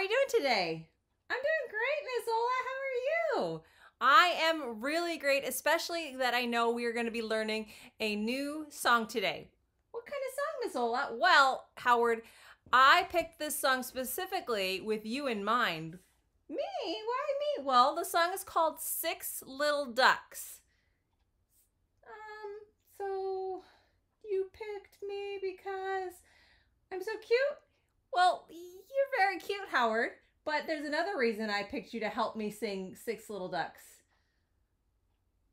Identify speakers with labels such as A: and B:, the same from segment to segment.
A: are you doing today? I'm doing great, Miss Olah. How are you? I am really great, especially that I know we are going to be learning a new song today. What kind of song, Miss Olah? Well, Howard, I picked this song specifically with you in mind. Me? Why me? Well, the song is called Six Little Ducks. Um, so you picked me because I'm so cute? Well, you're very cute, Howard. But there's another reason I picked you to help me sing Six Little Ducks.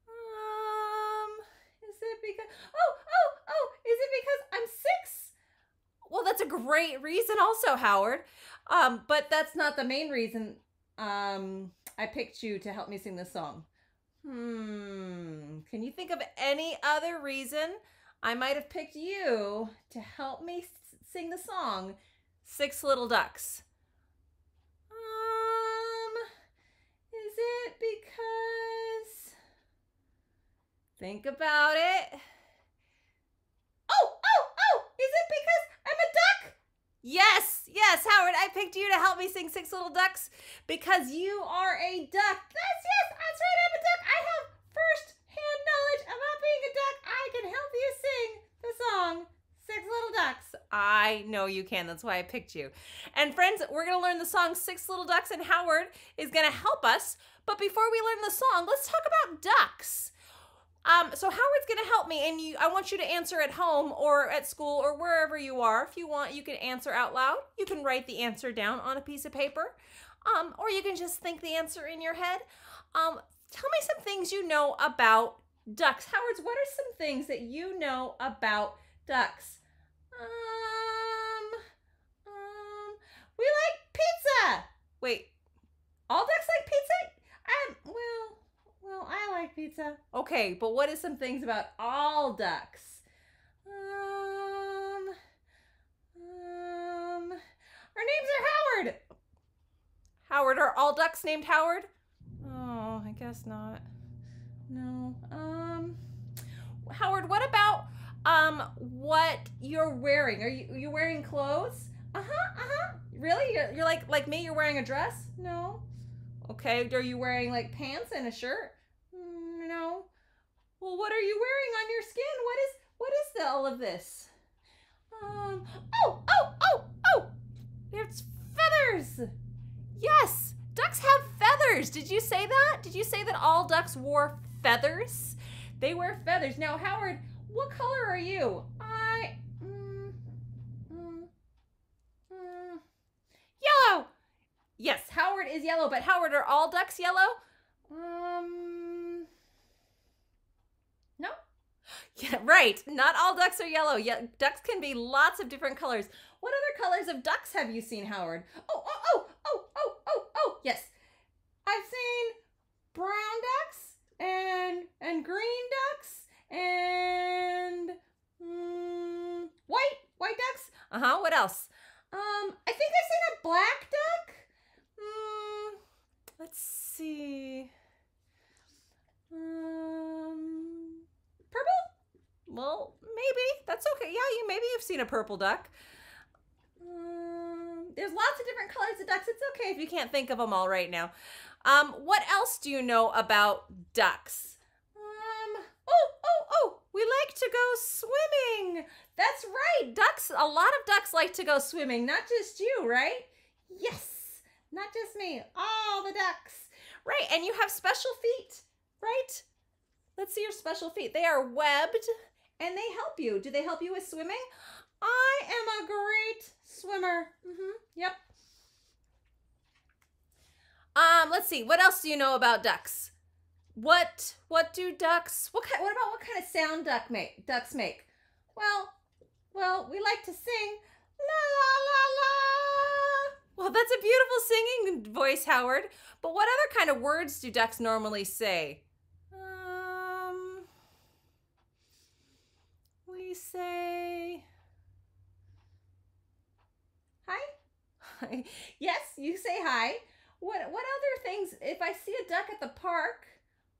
A: Um, is it because Oh, oh, oh, is it because I'm 6? Well, that's a great reason also, Howard. Um, but that's not the main reason um I picked you to help me sing this song. Hmm, can you think of any other reason I might have picked you to help me sing the song Six Little Ducks? it because. Think about it. Oh, oh, oh! Is it because I'm a duck? Yes, yes, Howard, I picked you to help me sing Six Little Ducks because you are a duck. That's yes, that's right, I'm a duck. I have first hand knowledge about being a duck. I can help you sing the song Six Little Ducks. I know you can. That's why I picked you. And friends, we're going to learn the song Six Little Ducks, and Howard is going to help us. But before we learn the song, let's talk about ducks. Um, so Howard's going to help me, and you, I want you to answer at home or at school or wherever you are. If you want, you can answer out loud. You can write the answer down on a piece of paper, um, or you can just think the answer in your head. Um, tell me some things you know about ducks. Howard's, what are some things that you know about ducks? Um, um, we like pizza. Wait, all ducks like pizza? Um, well, well, I like pizza. Okay, but what is some things about all ducks? Um, um, our names are Howard. Howard, are all ducks named Howard? Oh, I guess not. No. Um, Howard, what about um what you're wearing. Are you you wearing clothes? Uh-huh, uh-huh. Really? You're, you're like like me, you're wearing a dress? No. Okay, are you wearing like pants and a shirt? Well, what are you wearing on your skin? What is what is the, all of this? Um oh, oh, oh, oh. It's feathers. Yes, ducks have feathers. Did you say that? Did you say that all ducks wore feathers? They wear feathers. Now, Howard, what color are you? I. Mm, mm, mm. Yellow! Yes, Howard is yellow, but Howard, are all ducks yellow? Um. No? Yeah, right. Not all ducks are yellow. Yeah, ducks can be lots of different colors. What other colors of ducks have you seen, Howard? Oh, oh, oh, oh, oh, oh, oh, yes. I've seen brown ducks and and green ducks and mm, white white ducks. Uh huh. What else? Um, I think I've seen a black duck. Mm, let's see. Um, purple? Well, maybe. That's okay. Yeah, you maybe you've seen a purple duck. Um, there's lots of different colors of ducks. It's okay if you can't think of them all right now. Um, what else do you know about ducks? Oh, oh, oh, we like to go swimming. That's right. Ducks, a lot of ducks like to go swimming, not just you, right? Yes, not just me, all the ducks. Right, and you have special feet, right? Let's see your special feet. They are webbed and they help you. Do they help you with swimming? I am a great swimmer. Mm-hmm. Yep. Um, let's see. What else do you know about ducks? What what do ducks? What kind? What about what kind of sound duck make? Ducks make? Well, well, we like to sing la la la la. Well, that's a beautiful singing voice, Howard. But what other kind of words do ducks normally say? Um, we say hi. yes, you say hi. What what other things? If I see a duck at the park,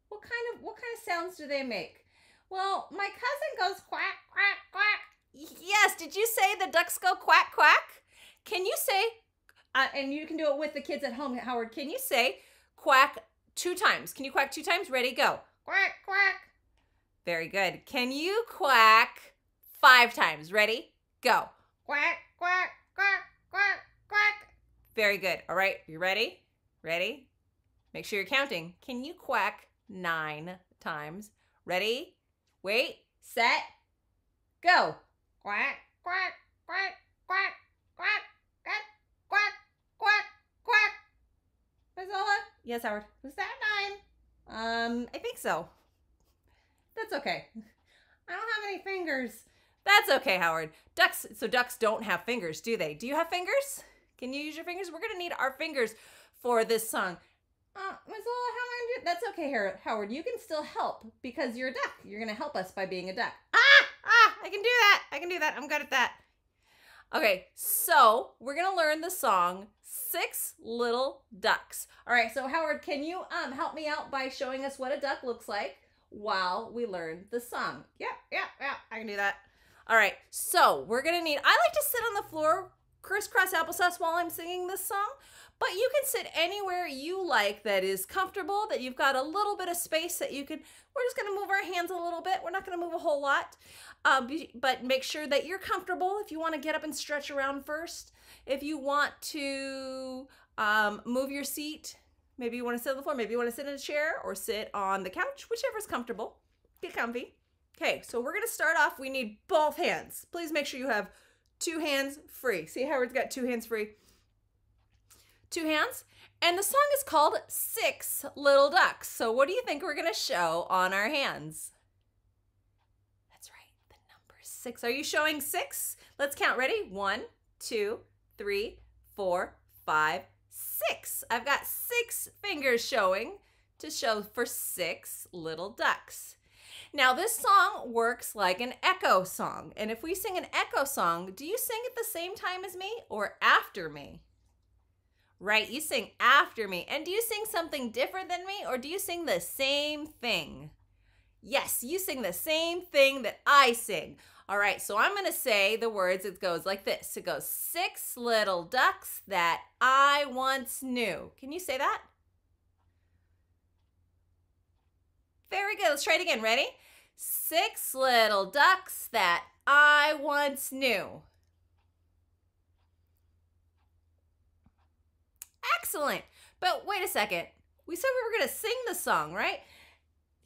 A: what kind of what kind of sounds do they make? Well, my cousin goes quack quack quack. Yes, did you say the ducks go quack quack? Can you say uh, and you can do it with the kids at home. Howard, can you say quack two times? Can you quack two times? Ready, go. Quack, quack. Very good. Can you quack five times? Ready, go. Quack, quack, quack, quack, quack. Very good. All right, you ready? Ready? Make sure you're counting. Can you quack nine times? Ready? Wait, set, go. Quack, quack, quack, quack, quack, quack, quack, quack, quack. Yes, Howard. Was that nine? Um, I think so. That's okay. I don't have any fingers. That's okay, Howard. Ducks, so ducks don't have fingers, do they? Do you have fingers? Can you use your fingers? We're gonna need our fingers for this song. Uh, gonna? That's okay, Howard. You can still help because you're a duck. You're gonna help us by being a duck. Ah, ah, I can do that. I can do that. I'm good at that. Okay, so we're gonna learn the song Six Little Ducks. All right, so Howard, can you um help me out by showing us what a duck looks like while we learn the song? Yeah, yeah, yeah. I can do that. All right, so we're gonna need. I like to sit on the floor crisscross applesauce while I'm singing this song. But you can sit anywhere you like that is comfortable, that you've got a little bit of space that you can. We're just to move our hands a little bit. We're not to move a whole lot. Um, but make sure that you're comfortable if you want to get up and stretch around first. If you want to um, move your seat, maybe you want to sit on the floor, maybe you want to sit in a chair or sit on the couch, whichever's comfortable. Get comfy. Okay, so we're to start off. We need both hands. Please make sure you have two hands free. See, Howard's got two hands free. Two hands. And the song is called Six Little Ducks. So, what do you think we're to show on our hands? That's right, the number six. Are you showing six? Let's count. Ready? One, two, three, four, five, six. I've got six fingers showing to show for six little ducks. Now, this song works like an echo song. And if we sing an echo song, do you sing at the same time as me or after me? Right, you sing after me. And do you sing something different than me or do you sing the same thing? Yes, you sing the same thing that I sing. All right, so I'm to say the words. It goes like this it goes, Six little ducks that I once knew. Can you say that? Very good. Let's try it again. Ready? Six little ducks that I once knew. Excellent. But wait a second. We said we were going to sing the song, right?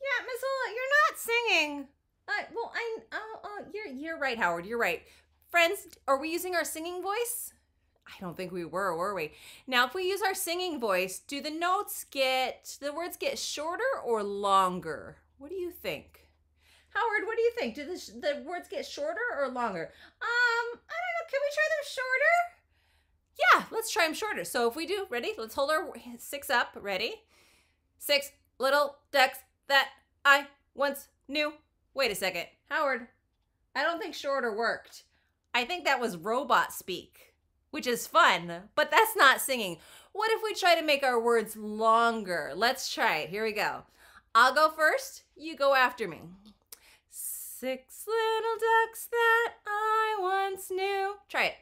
A: Yeah, Miss Lola, you're not singing. Uh, well, I, uh, uh, you're, you're right, Howard. You're right. Friends, are we using our singing voice? I don't think we were, were we? Now, if we use our singing voice, do the notes get, the words get shorter or longer? What do you think? Howard, what do you think? Do the, the words get shorter or longer? Um, I don't know. Can we try them shorter? Yeah, let's try them shorter. So if we do, ready? Let's hold our six up. Ready? Six little ducks that I once knew. Wait a second. Howard, I don't think shorter worked. I think that was robot speak which is fun, but that's not singing. What if we try to make our words longer? Let's try it. Here we go. I'll go first. You go after me. Six little ducks that I once knew. Try it.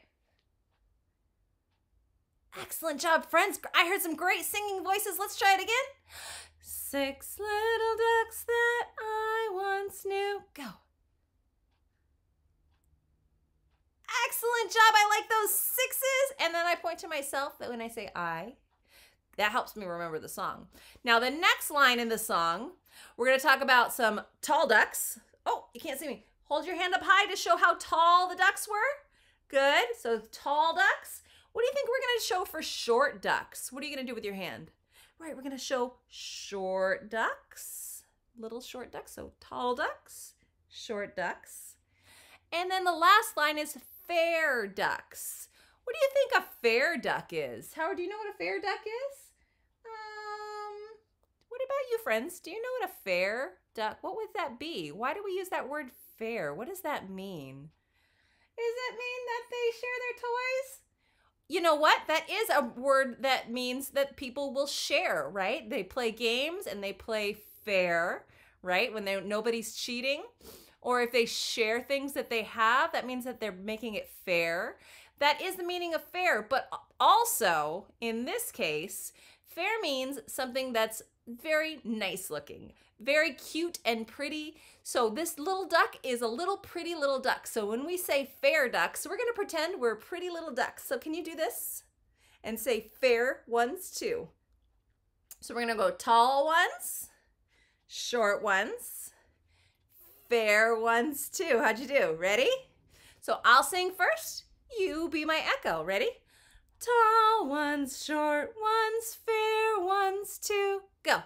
A: Excellent job, friends. I heard some great singing voices. Let's try it again. Six little ducks that I once knew. Go. Excellent job. I like those sixes. And then I point to myself that when I say I, that helps me remember the song. Now, the next line in the song, we're going to talk about some tall ducks. Oh, you can't see me. Hold your hand up high to show how tall the ducks were. Good. So, tall ducks. What do you think we're going to show for short ducks? What are you going to do with your hand? Right, we're going to show short ducks, little short ducks. So, tall ducks, short ducks. And then the last line is fair ducks. What do you think a fair duck is? Howard, do you know what a fair duck is? Um, what about you, friends? Do you know what a fair duck? What would that be? Why do we use that word fair? What does that mean? Does it mean that they share their toys? You know what? That is a word that means that people will share, right? They play games and they play fair, right? When they nobody's cheating or if they share things that they have, that means that they're making it fair. That is the meaning of fair, but also, in this case, fair means something that's very nice looking, very cute and pretty. So this little duck is a little pretty little duck. So when we say fair ducks, we're gonna pretend we're pretty little ducks. So can you do this? And say fair ones too. So we're gonna go tall ones, short ones, fair ones too. How'd you do? Ready? So I'll sing first, you be my echo. Ready? Tall ones, short ones, fair ones too. Go.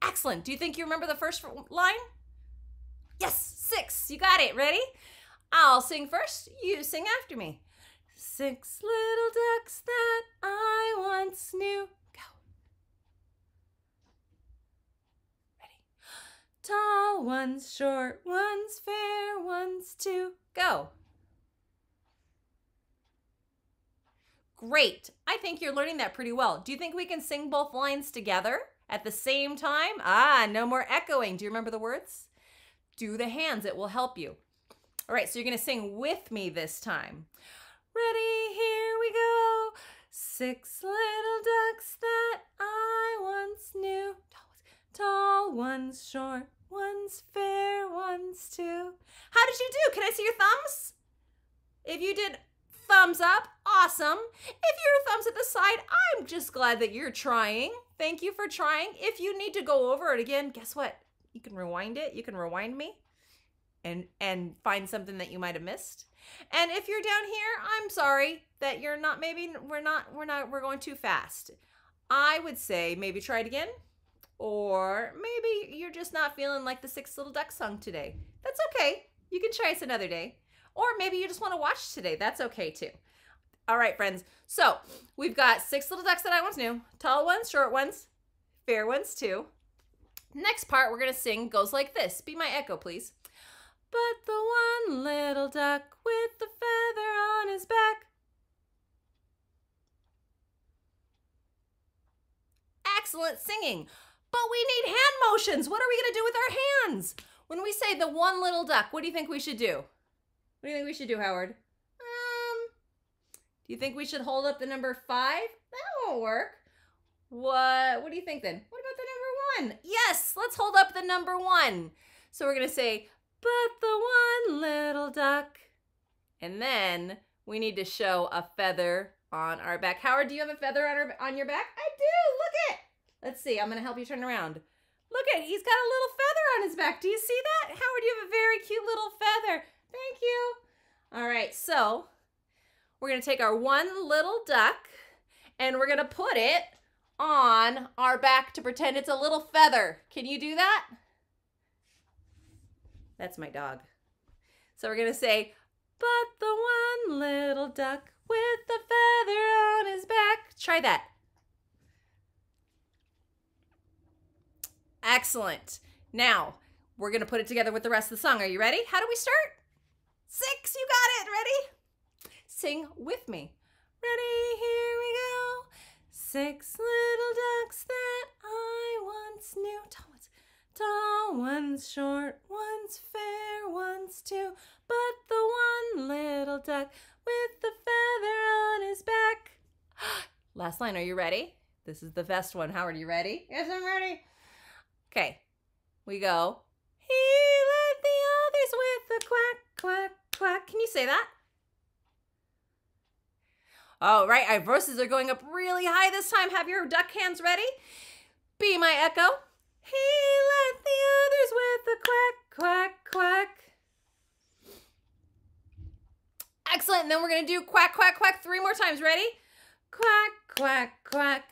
A: Excellent. Do you think you remember the first line? Yes, six. You got it. Ready? I'll sing first. You sing after me. Six little ducks that I once knew. Go. Ready? Tall ones, short ones, fair ones too. Go. Great. I think you're learning that pretty well. Do you think we can sing both lines together at the same time? Ah, no more echoing. Do you remember the words? Do the hands. It will help you. All right, so you're going to sing with me this time. Ready, here we go. Six little ducks that I once knew. Tall ones, short ones, fair ones too. How did you do? Can I see your thumbs? If you did thumbs up, awesome. If your thumbs at the side, I'm just glad that you're trying. Thank you for trying. If you need to go over it again, guess what? You can rewind it. You can rewind me and and find something that you might have missed. And if you're down here, I'm sorry that you're not maybe we're not we're not we're going too fast. I would say maybe try it again or maybe you're just not feeling like the six little ducks song today. That's okay. You can try us another day. Or maybe you just want to watch today. That's okay too. All right, friends. So we've got six little ducks that I once knew. Tall ones, short ones, fair ones too. Next part we're going to sing goes like this. Be my echo, please. But the one little duck with the feather on his back. Excellent singing. But we need hand motions. What are we going to do with our hands? When we say the one little duck, what do you think we should do? What do you think we should do, Howard? Um, do you think we should hold up the number five? That won't work. What, what do you think then? What about the number one? Yes, let's hold up the number one. So we're going to say, but the one little duck. And then we need to show a feather on our back. Howard, do you have a feather on, our, on your back? I do. Look it. Let's see. I'm going to help you turn around. Look at, he's got a little feather on his back. Do you see that? Howard, you have a very cute little feather. Thank you. All right, so we're going to take our one little duck and we're going to put it on our back to pretend it's a little feather. Can you do that? That's my dog. So we're going to say, but the one little duck with the feather on his back. Try that. Excellent. Now, we're going to put it together with the rest of the song. Are you ready? How do we start? Six, you got it. Ready? Sing with me. Ready, here we go. Six little ducks that I once knew. Tall ones, tall ones, short ones, fair ones too. But the one little duck with the feather on his back. Last line, are you ready? This is the best one. Howard, are you ready? Yes, I'm ready. Okay, we go. He led the others with a quack, quack, quack. Can you say that? Oh, right. Our voices are going up really high this time. Have your duck hands ready. Be my echo. He led the others with a quack, quack, quack. Excellent. And then we're going to do quack, quack, quack three more times. Ready? Quack, quack, quack.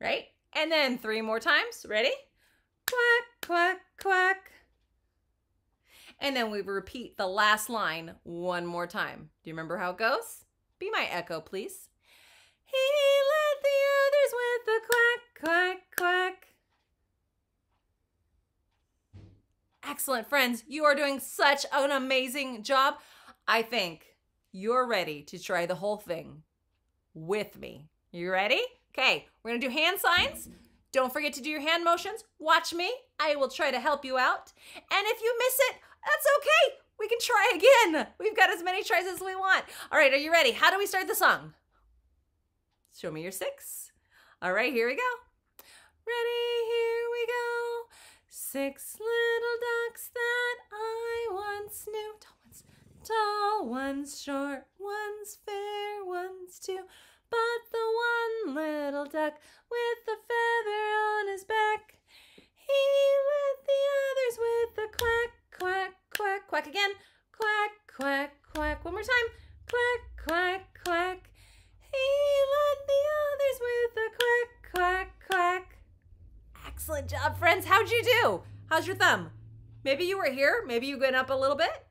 A: Right? And then three more times. Ready? Quack, quack, quack. And then we repeat the last line one more time. Do you remember how it goes? Be my echo, please. He led the others with a quack, quack, quack. Excellent, friends. You are doing such an amazing job. I think you're ready to try the whole thing with me. You ready? Okay, we're gonna do hand signs. Don't forget to do your hand motions. Watch me. I will try to help you out. And if you miss it, that's okay. We can try again. We've got as many tries as we want. All right, are you ready? How do we start the song? Show me your six. All right, here we go. Ready, here we go. Six little ducks that I once knew. Tall ones, tall ones, short ones, fair ones too. But the one little duck with the feather on his back, he led the others with a quack, quack, quack, quack again. Quack, quack, quack. One more time. Quack, quack, quack. He led the others with a quack, quack, quack. Excellent job, friends. How'd you do? How's your thumb? Maybe you were here. Maybe you went up a little bit.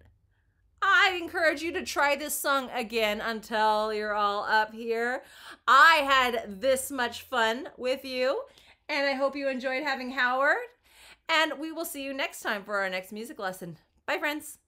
A: I encourage you to try this song again until you're all up here. I had this much fun with you, and I hope you enjoyed having Howard. And we will see you next time for our next music lesson. Bye, friends.